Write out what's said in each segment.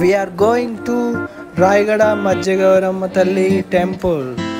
we are going to Raigada Majjagavaram Temple.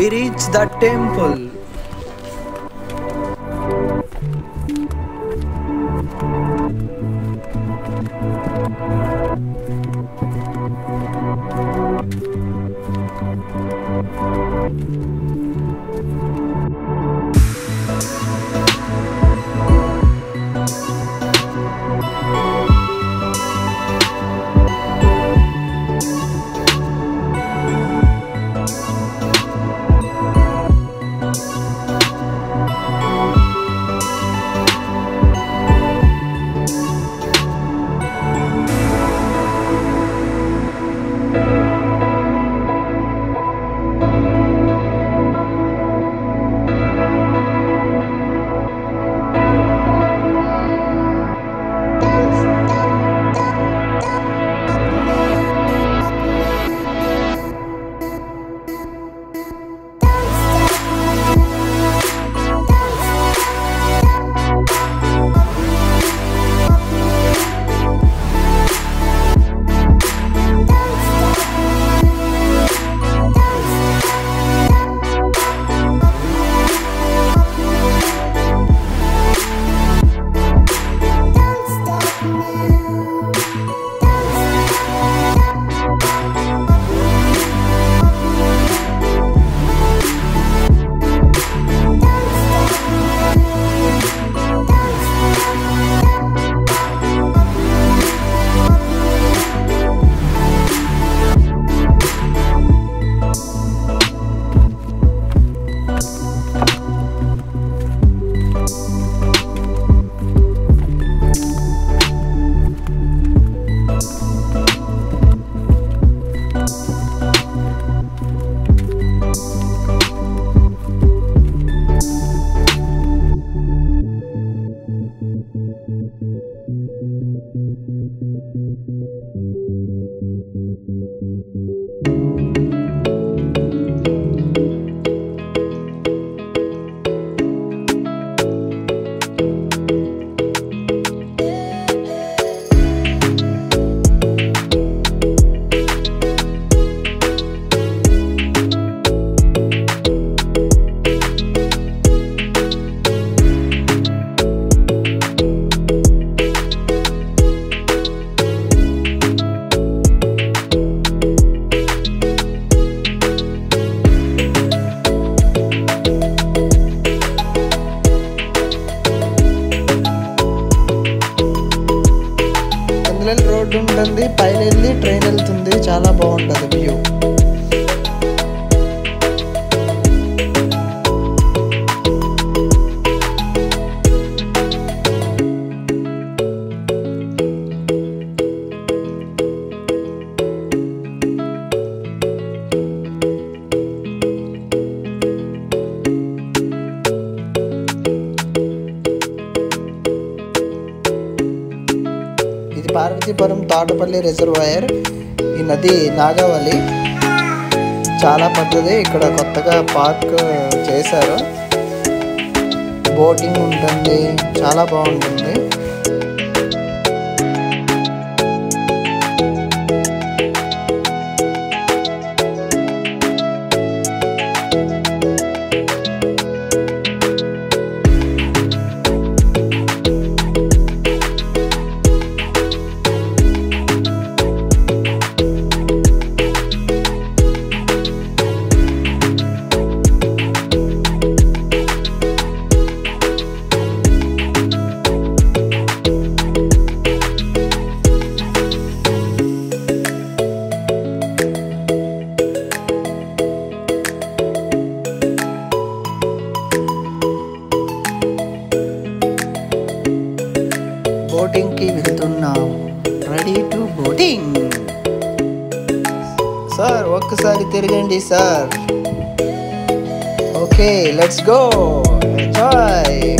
We reach the temple. Thank you. చాలా బాగుంటుంది view Parvathipuram தாட்டுப்பள்ளி reservoir ఈ నది నాగావళి చాలా పెద్దది ఇక్కడ కొత్తగా పార్క్ చేశారు బోటింగ్ ఉంటుంది చాలా బాగుంటుంది sir. Okay, sir. Tirgandi, sir. Okay, let's go. Enjoy.